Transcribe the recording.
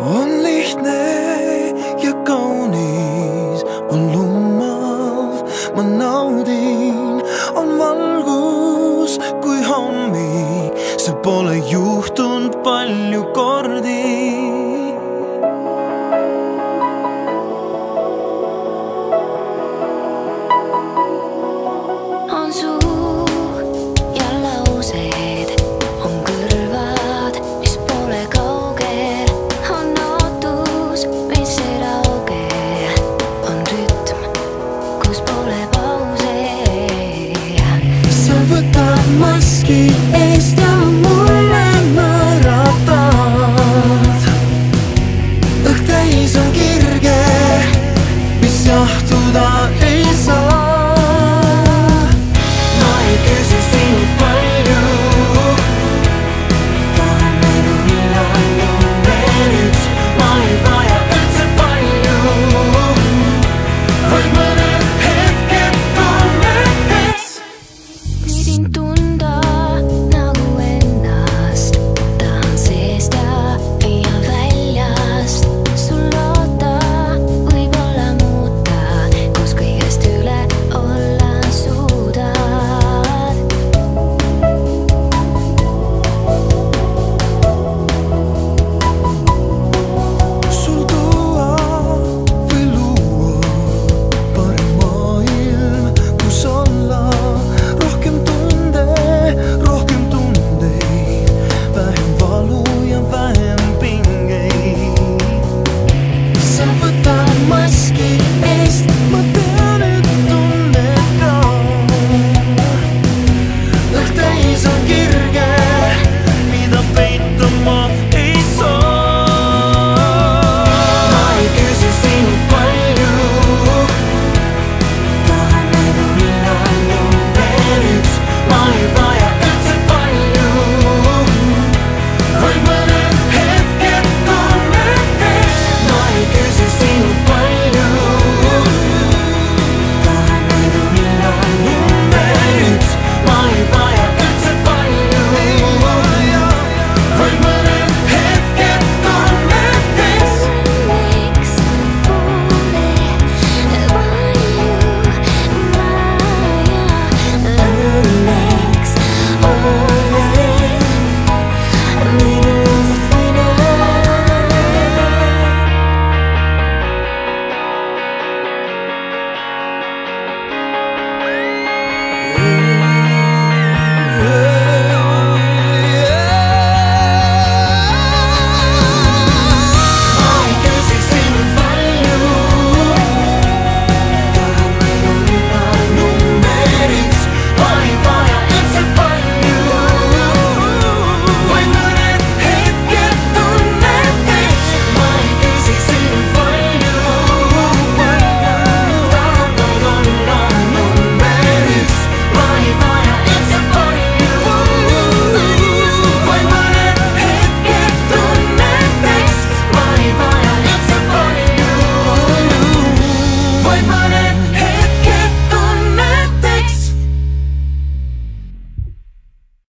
on lihtne ja kaunis, on lummav, ma naudin, on valgus kui hommik, see pole juhtunud palju kordi. on su kus pole pause. sa võtad maski